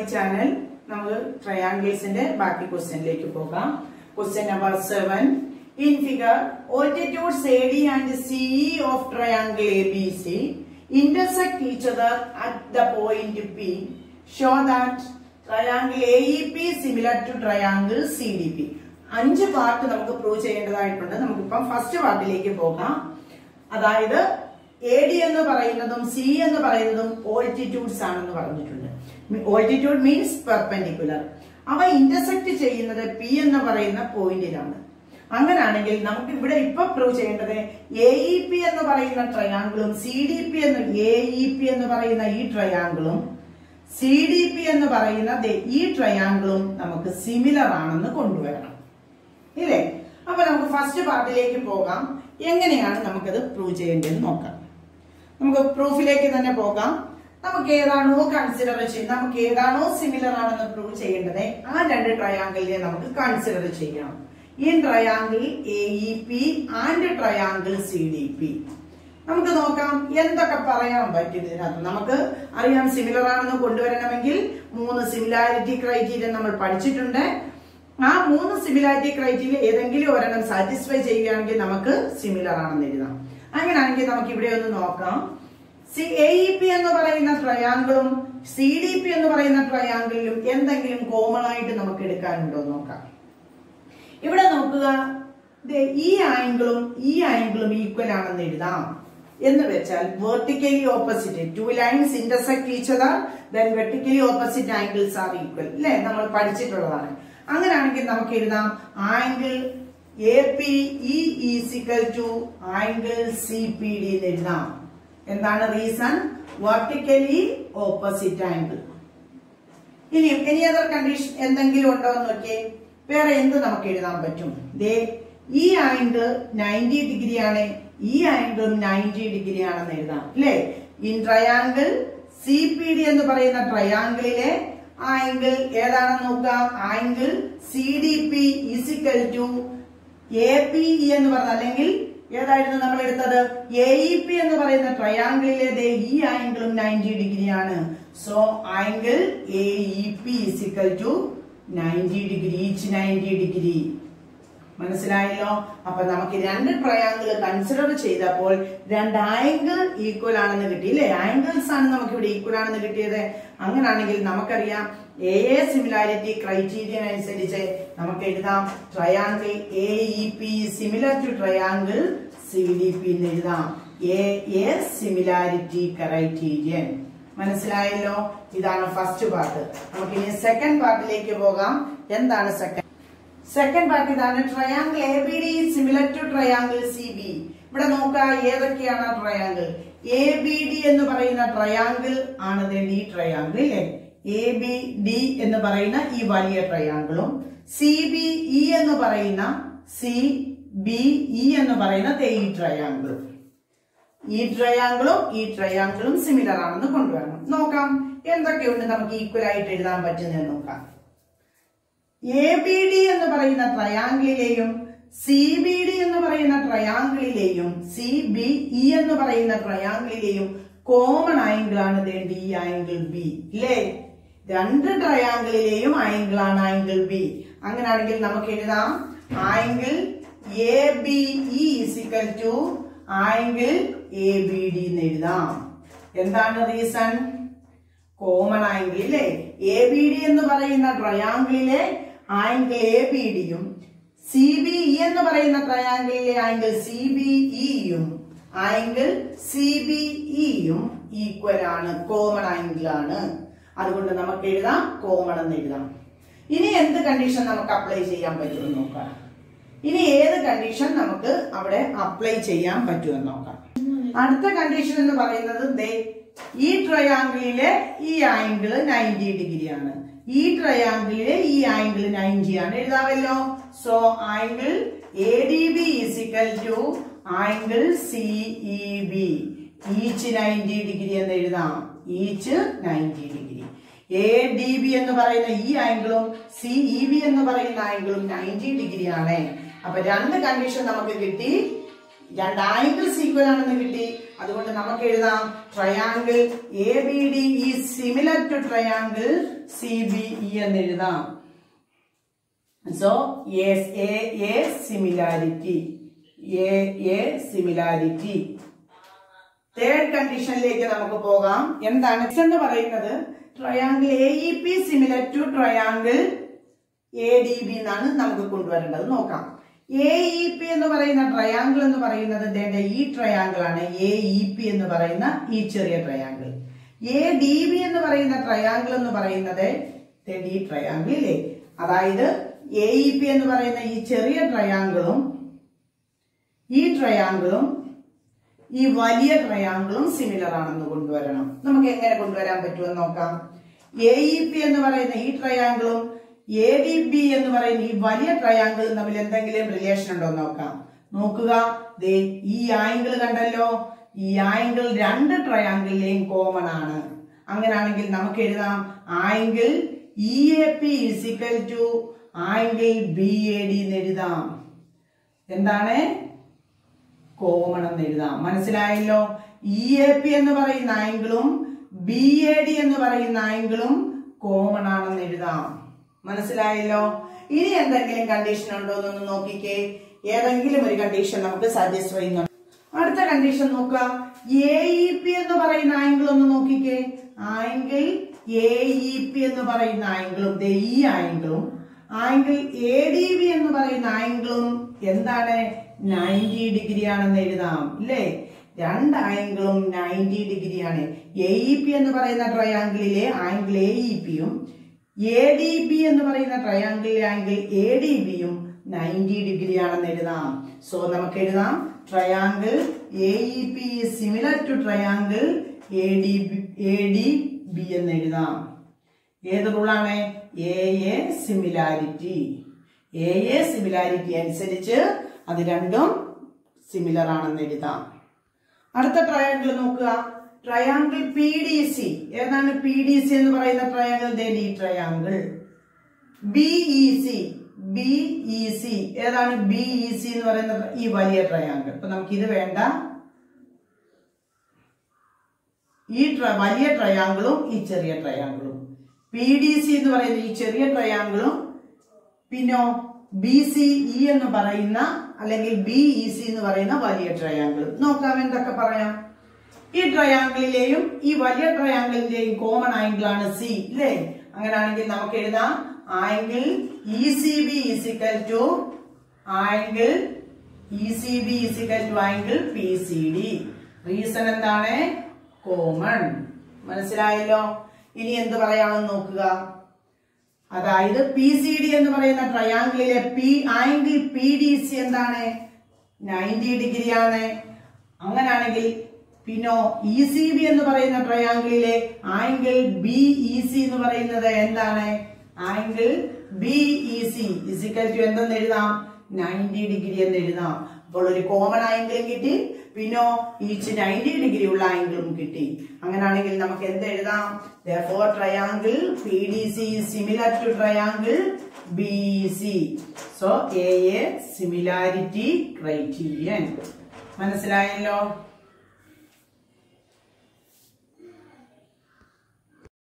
My channel നമുക്ക് ട്രയാംഗിൾസിന്റെ ബാക്കി ക്വസ്റ്റ്യനിലേക്ക് പോകാം. Question number seven in figure altitudes A D and C of triangle A B C intersect each other at the point P show that triangle A E P similar to triangle C D P അഞ്ച് part നമുക്ക് prove ചെയ്യേണ്ടതായിട്ടുണ്ട്. നമുക്കിപ്പം first പാർട്ടിലേക്ക് പോകാം. അതായത് A D എന്ന് പറയുന്നതും C എന്ന് പറയുന്നതും ഓൾട്ടിറ്റ്യൂഡ്സ് ആണെന്ന് പറഞ്ഞിട്ടുണ്ട്. ഓൾട്ടിറ്റ്യൂഡ് മീൻസ് പെർപെൻഡിക്കുലർ അവ ഇന്റർസെക്ട് ചെയ്യുന്നത് പി എന്ന് പറയുന്ന പോയിന്റിലാണ് അങ്ങനാണെങ്കിൽ നമുക്ക് ഇവിടെ ഇപ്പൊ പ്രൂവ് ചെയ്യേണ്ടത് എ ഇ പി എന്ന് പറയുന്ന ട്രയാങ്കിളും സി ഡി പി എന്ന് എ ഇ പി എന്ന് പറയുന്ന ഈ ട്രയാങ്കിളും സി ഡി പി എന്ന് പറയുന്ന ഈ ട്രയാങ്കിളും നമുക്ക് സിമിലർ ആണെന്ന് കൊണ്ടുവരണം. ഇല്ലേ? അപ്പൊ നമുക്ക് ഫസ്റ്റ് പാർട്ടിലേക്ക് പോകാം. എങ്ങനെയാണ് നമുക്കത് പ്രൂവ് ചെയ്യേണ്ടതെന്ന് നോക്കാം. നമുക്ക് പ്രൂഫിലേക്ക് തന്നെ പോകാം. നമുക്ക് ഏതാണോ കൺസിഡർ ചെയ്യുന്നത് നമുക്ക് ഏതാണോ സിമിലർ ആണെന്ന് പ്രൂവ് ചെയ്യേണ്ടത് ആ രണ്ട് ട്രയാങ്കിളിനെ നമുക്ക് കൺസിഡർ ചെയ്യാം in triangle A E P and triangle C D P നമുക്ക് നോക്കാം എന്തൊക്കെ പറയാൻ പറ്റും ഇതിനകത്ത്? നമുക്ക് അറിയാം സിമിലർ ആണെന്ന് കൊണ്ടുവരണമെങ്കിൽ മൂന്ന് സിമിലാരിറ്റി ക്രൈറ്റീരിയ നമ്മൾ പഠിച്ചിട്ടുണ്ട്. ആ മൂന്ന് സിമിലാരിറ്റി ക്രൈറ്റീരിയ ഏതെങ്കിലും ഒരെണ്ണം സാറ്റിസ്ഫൈ ചെയ്യുകയാണെങ്കിൽ നമുക്ക് സിമിലർ ആണെന്ന് എഴുതാം. അങ്ങനെയാണെങ്കിൽ നമുക്ക് ഇവിടെ ഒന്ന് നോക്കാം. സി എ ഇ പി എന്ന് പറയുന്ന ട്രയാങ്കിളും സി ഡി പി എന്ന് പറയുന്ന ട്രയാങ്കിളിലും എന്തെങ്കിലും കോമൺ ആയിട്ട് നമുക്ക് എടുക്കാനുണ്ടോ നോക്കാം. ഇവിടെ നോക്കുക ഈ ആംഗിളും ഈ ആംഗിളും ഈക്വൽ ആണെന്ന് എഴുതാം. എന്ന് വെച്ചാൽ vertically opposite two lines intersect each other then vertically opposite angles are equal അല്ലെ നമ്മൾ പഠിച്ചിട്ടുള്ളതാണ്. അങ്ങനെയാണെങ്കിൽ നമുക്ക് എഴുതാം ആംഗിൾ എഴുതാം. എന്താണ് റീസൺ വെർട്ടിക്കലി ഓപ്പോസിറ്റ് ആംഗിൾ ഇനി എനി അതർ കണ്ടീഷൻ എന്തെങ്കിലും ഉണ്ടോ എന്ന് നോക്കിയേ. വേറെ എന്ത് നമുക്ക് എഴുതാൻ പറ്റും? ഈ ആംഗിൾ നയന്റി ഡിഗ്രി ആണ്. ഈ ആംഗിൾ നയന്റി ഡിഗ്രി ആണെന്ന് എഴുതാം. അല്ലേ? In triangle C P D എന്ന് പറയുന്ന ട്രയാംഗിളിലെ ആംഗിൾ ഏതാണെന്ന് നോക്കാം? Angle C D P is equal to A P E എന്ന് പറഞ്ഞ അല്ലെങ്കിൽ ഏതായിരുന്നു നമ്മൾ എടുത്തത്? എ ഇ പി എന്ന് പറയുന്ന ട്രയാങ്കിളിലെ ദേ ഈ ആംഗിളും നയന്റി ഡിഗ്രിയാണ്. So angle A E P is equal to ninety degree each ninety degree മനസ്സിലായല്ലോ? അപ്പൊ നമുക്ക് രണ്ട് ട്രയാങ്കിൾ കൺസിഡർ ചെയ്തപ്പോൾ രണ്ട് ആംഗിൾ ഈക്വൽ ആണെന്ന് കിട്ടി അല്ലെ ആംഗിൾസ് ആണ് നമുക്ക് ഇവിടെ ഈക്വൽ ആണെന്ന് കിട്ടിയത്. അങ്ങനാണെങ്കിൽ നമുക്കറിയാം എ എ സിമിലാരിറ്റി ക്രൈറ്റീരിയൻ അനുസരിച്ച് നമുക്ക് എഴുതാം. Triangle A E P similar to triangle C D P എന്ന് എഴുതാം. എ എ സിമിലാരിറ്റി ക്രൈറ്റീരിയൻ മനസ്സിലായല്ലോ? ഇതാണ് ഫസ്റ്റ് പാർട്ട് നമുക്ക് ഇനി സെക്കൻഡ് പാർട്ടിലേക്ക് പോകാം. എന്താണ് സെക്കൻഡ് സെക്കൻഡ് പാർട്ട് ഇതാണ് triangle A B D similar to triangle C B ഇവിടെ നോക്കുക ഏതൊക്കെയാണ് ട്രയാങ്കിൾ എ ബി ഡി എന്ന് പറയുന്ന ട്രയാങ്കിൾ ആണ് ഈ ട്രയാങ്കിൾ അല്ലേ എ ബി ഡി എന്ന് പറയുന്ന ഈ വലിയ ട്രയാങ്കിളും സി ബി ഇ എന്ന് പറയുന്ന സി ബി ഇ എന്ന് പറയുന്ന ഈ ട്രയാങ്കിളും ഈ ട്രയാങ്കിളും ഈ ട്രയാങ്കിളും സിമിലർ ആണെന്ന് കൊണ്ടുവരണം. നോക്കാം എന്തൊക്കെയുണ്ട് നമുക്ക് ഈക്വൽ ആയിട്ട് എഴുതാൻ പറ്റുന്നത് നോക്കാം. എ ബി ഡി എന്ന് പറയുന്ന ട്രയാങ്കിളിലെയും സി ബി ഡി എന്ന് പറയുന്ന ട്രയാങ്കിളിലെയും സി ബി ഇ എന്ന് പറയുന്ന ട്രയാങ്കിളിലെയും കോമൺ ആംഗിൾ ആണ് വേണ്ടി ഈ ആംഗിൾ ബി ഇല്ലേ രണ്ട് ട്രയാങ്കിളിലെയും ആംഗിൾ ആണ് ആംഗിൾ ബി അങ്ങനെയാണെങ്കിൽ നമുക്ക് എഴുതാം. Angle A B is equal to angle A B D എന്ന് എഴുതാം. എന്താണ് റീസൺ കോമൺ ആംഗിൾ ഇല്ലേ എ ബി ഡി എന്ന് പറയുന്ന ട്രയാങ്കിളിലെ ആംഗിൾ എ ബി ഡിയും സി ബി ഇ എന്ന് പറയുന്ന ട്രയാങ്കിളിലെ ആംഗിൾ സി ബി ഇയും ആംഗിൾ സി ബി ഇയും ഈക്വൽ ആണ് കോമൺ ആംഗിൾ ആണ്. അതുകൊണ്ട് നമുക്ക് എഴുതാം കോമൺ എന്ന് എഴുതാം. ഇനി എന്ത് കണ്ടീഷൻ നമുക്ക് അപ്ലൈ ചെയ്യാൻ പറ്റുമെന്ന് നോക്കാം. ഇനി ഏത് കണ്ടീഷൻ നമുക്ക് അവിടെ അപ്ലൈ ചെയ്യാൻ പറ്റുമെന്ന് നോക്കാം. അടുത്ത കണ്ടീഷൻ എന്ന് പറയുന്നത് ഈ ട്രയാങ്കിളിലെ ഈ ആംഗിൾ നയന്റി ഡിഗ്രി ആണ്. ഈ ട്രയാങ്കിളിലെ ഈ ആംഗിൾ നയന്റി ആണ് എഴുതാമല്ലോ. So angle A D B is equal to angle C E B each ninety degree എന്ന് എഴുതാം. Each ninety degree. A D B എന്ന് പറയുന്ന ഈ ആംഗിളും സി ഇ ബി എന്ന് പറയുന്ന ആംഗിളും നയന്റി ഡിഗ്രി ആണ്. അപ്പൊ രണ്ട് കണ്ടീഷൻ നമുക്ക് കിട്ടി. രണ്ട് ആംഗിൾ ഈക്വൽ ആണെന്ന് കിട്ടി. അതുകൊണ്ട് നമുക്ക് എഴുതാം. ട്രയാങ്കിൾ എ ബി ഡി ഈ similar to triangle C B E എന്ന് എഴുതാം. So A similarity A similarity third കണ്ടീഷനിലേക്ക് നമുക്ക് പോകാം. എന്താണ്? എന്ന് പറയുന്നത് triangle A E P similar to triangle A D B എന്നാണ് നമുക്ക് കൊണ്ടുവരേണ്ടത്. നോക്കാം. എ ഇ പി എന്ന് പറയുന്ന ട്രയാങ്കിൾ എന്ന് പറയുന്നത് ദേണ്ട ഈ ട്രയാങ്കിൾ ആണ്. എ ഇ പി എന്ന് പറയുന്ന ഈ ചെറിയ ട്രയാങ്കിൾ എ ഡി ബി എന്ന് പറയുന്ന ട്രയാങ്കിൾ എന്ന് പറയുന്നത് ഈ ട്രയാങ്കിൾ ഇല്ലേ? അതായത് എ ഇ പി എന്ന് പറയുന്ന ഈ ചെറിയ ട്രയാങ്കിളും ഈ ട്രയാങ്കിളും ഈ വലിയ ട്രയാങ്കിളും സിമിലർ ആണെന്ന് കൊണ്ടുവരണം. നമുക്ക് എങ്ങനെ കൊണ്ടുവരാൻ പറ്റുമെന്ന് നോക്കാം. എ ഇ പി എന്ന് പറയുന്ന ഈ ട്രയാങ്കിളും എ ഡി ബി എന്ന് പറയുന്ന ഈ വലിയ ട്രയാങ്കിൾ തമ്മിൽ എന്തെങ്കിലും റിലേഷൻ ഉണ്ടോ നോക്കാം. നോക്കുക. ദേ ഈ ആംഗിൾ കണ്ടല്ലോ. ഈ ആംഗിൾ രണ്ട് ട്രയാങ്കിളിലെയും കോമൺ ആണ്. അങ്ങനാണെങ്കിൽ നമുക്ക് എഴുതാം. Angle E A P to angle B A D എന്ന് എഴുതാം. എന്താണ്? കോമൺ എന്ന് എഴുതാം. മനസ്സിലായല്ലോ? ഇ എ പി എന്ന് പറയുന്ന ആംഗിളും ബി എ ഡി എന്ന് പറയുന്ന ആംഗിളും കോമൺ ആണെന്ന് എഴുതാം. മനസ്സിലായല്ലോ? ഇനി എന്തെങ്കിലും കണ്ടീഷൻ ഉണ്ടോ എന്നൊന്ന് നോക്കിക്കേ. ഏതെങ്കിലും ഒരു കണ്ടീഷൻ നമുക്ക് സജസ്റ്റ് ചെയ്യുന്നു അടുത്ത കണ്ടീഷൻ നോക്കുക. എ ഇ പി എന്ന് പറയുന്ന ആംഗിൾ ഒന്ന് നോക്കിക്കേ. ആംഗിൾ എ ഇ പി എന്ന് പറയുന്ന ആംഗിളും ഈ ആംഗിളും ആംഗിൾ എ ഡി ബി എന്ന് പറയുന്ന ആംഗിളും എന്താണ്? നയന്റി ഡിഗ്രി ആണെന്ന് എഴുതാം ഇല്ലേ? രണ്ട് ആംഗിളും നയന്റി ഡിഗ്രി ആണ്. എ ഇ പി എന്ന് പറയുന്ന ട്രയാങ്കിളിലെ ആംഗിൾ എ ഇ പിയും എ ഡി ബി എന്ന് പറയുന്ന ട്രയാങ്കിളിലെ ആംഗിൾ എ ഡി ബിയും നയന്റി ഡിഗ്രി ആണെന്ന് എഴുതാം. സോ നമുക്ക് എഴുതാം. Triangle A E P similar to triangle A D A D B എന്ന് എഴുതാം. ഏത് റൂളാണ് A A similarity A A similarity അനുസരിച്ച് അത് രണ്ടും സിമിലർ ആണെന്ന് എഴുതാം. അടുത്ത ട്രയാങ്കിൾ നോക്കുക. ട്രയാങ്കിൾ പി ഡി സി ഏതാണ് പി ഡി സി എന്ന് പറയുന്ന triangle D triangle B E C B E C ഏതാണ് ബിഇ സി എന്ന് പറയുന്ന ഈ വലിയ ട്രയാങ്കിൾ അപ്പൊ നമുക്ക് ഇത് വേണ്ട. ഈ വലിയ ട്രയാങ്കിളും ഈ ചെറിയ ട്രയാങ്കിളും പി ഡി സി എന്ന് പറയുന്ന ഈ ചെറിയ ട്രയാങ്കിളും പിന്നെ ബി സി ഇ എന്ന് പറയുന്ന അല്ലെങ്കിൽ ബി ഇ സി എന്ന് പറയുന്ന വലിയ ട്രയാങ്കിളും നോക്കാം എന്തൊക്കെ പറയാം? ഈ ട്രയാങ്കിളിലെയും ഈ വലിയ ട്രയാങ്കിളിന്റെയും കോമൺ ആംഗിൾ ആണ് സി ഇല്ലേ? അങ്ങനെയാണെങ്കിൽ നമുക്ക് എഴുതാം. Angle E C B is equal to angle E C B is equal to angle P C D reason എന്താണ്? കോമൺ മനസ്സിലായല്ലോ? ഇനി എന്ത് പറയാമെന്ന് നോക്കുക. അതായത് പി സി ഡി എന്ന് പറയുന്ന ട്രയാങ്കിളിലെ P angle P D C എന്താണ്? നയന്റി ഡിഗ്രിയാണ് അങ്ങനെയാണെങ്കിൽ പിന്നോ ഇ സി ബി എന്ന് പറയുന്ന ട്രയാങ്കിളിലെ ആംഗിൾ ബി ഇ സി എന്ന് പറയുന്നത് എന്താണ്? Angle B E C is equal to എന്തെന്ന് എഴുതാം? നയന്റി ഡിഗ്രി എന്ന് എഴുതാം. അപ്പോൾ ഒരു കോമൺ ആംഗിൾ കിട്ടി പിന്നോ ഈച്ച് നയന്റി ഡിഗ്രി ഉള്ള ആംഗിളും കിട്ടി. അങ്ങനെയാണെങ്കിൽ നമുക്ക് എന്ത് എഴുതാം? Triangle P D C similar to triangle B C so A A similarity criterion മനസ്സിലായല്ലോ?